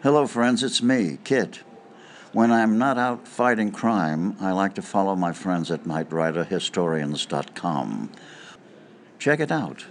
Hello, friends, it's me, KITT. When I'm not out fighting crime, I like to follow my friends at KnightRiderHistorians.com. Check it out.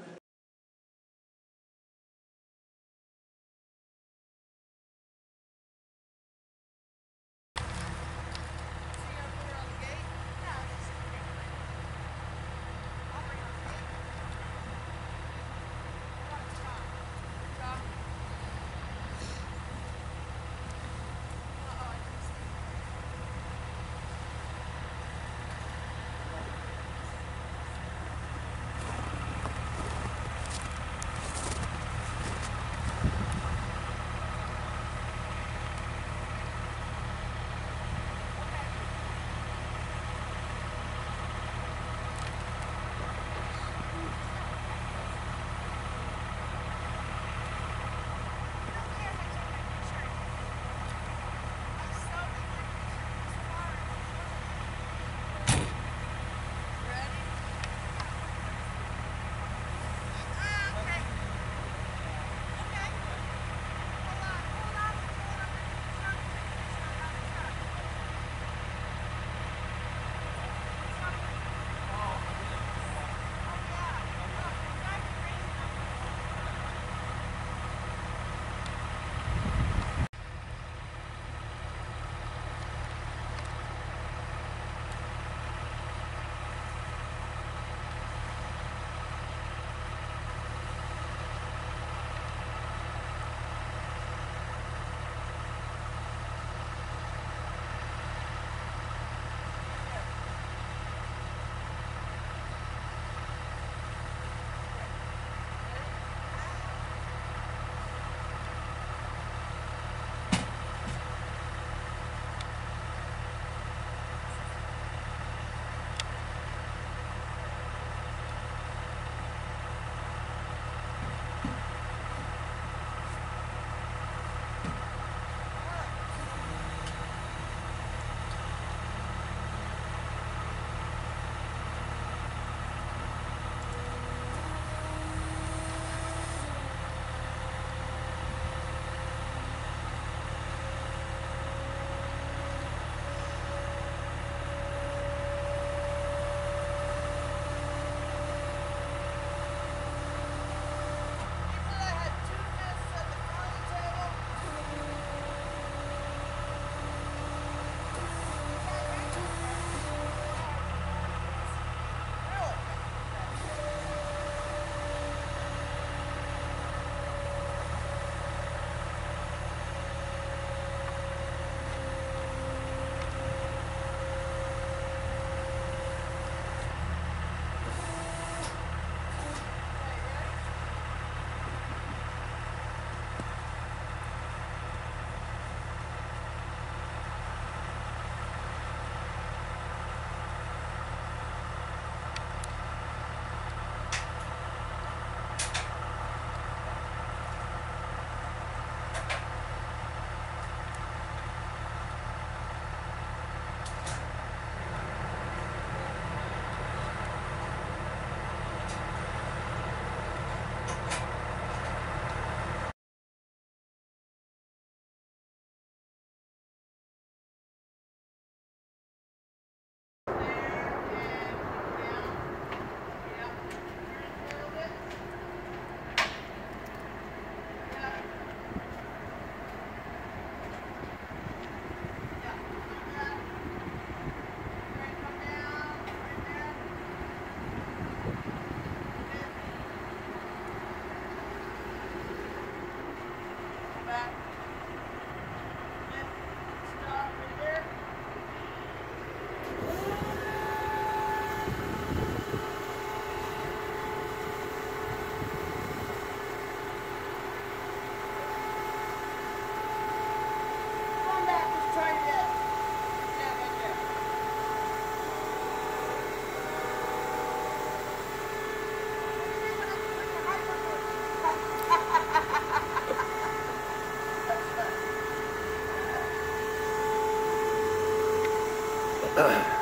Ugh.